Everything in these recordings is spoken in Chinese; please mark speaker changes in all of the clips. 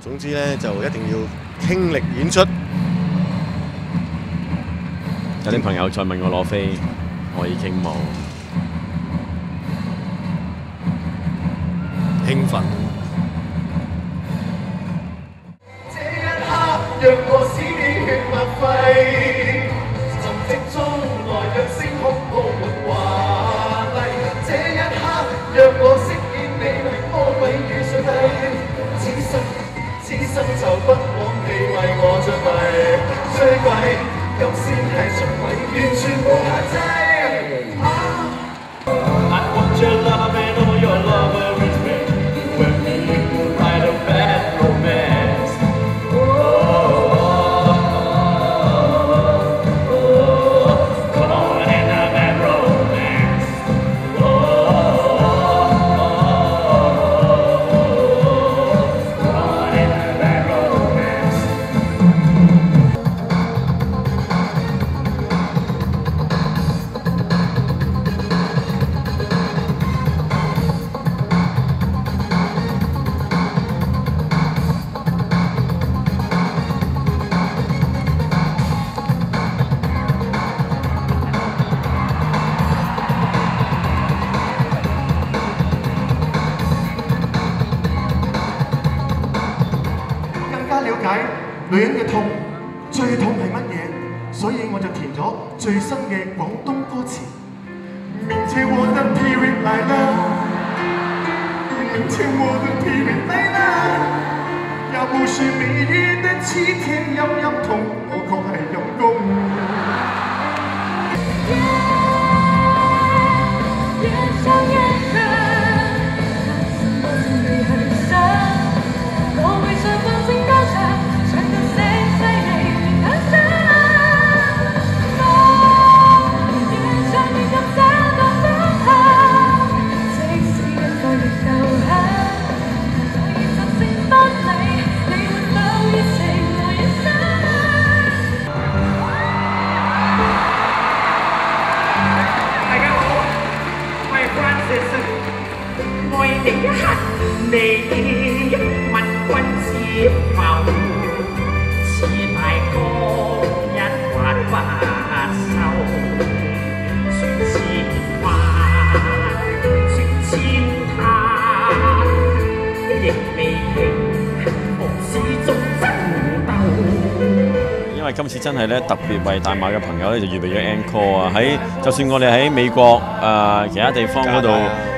Speaker 1: 总之咧，就一定要倾力演出。
Speaker 2: 有啲朋友再问我攞飞，我已经冇
Speaker 3: 兴奋。就不枉你为我着迷，最贵，今先系出轨，完全无限制。
Speaker 4: 了解女人嘅痛，最痛系乜嘢？所以我就填咗最新嘅广东歌词。明天我等天边来了，明天我等天边来了，要不是每日的七天，阴阴痛。
Speaker 5: 你一一
Speaker 6: 未
Speaker 2: 因为今次真系咧，特别为大马嘅朋友咧，就预备咗 encore 啊！喺就算我哋喺美国诶，其他地方嗰度。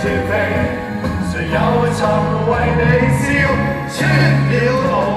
Speaker 3: 谁又曾为你笑穿了洞？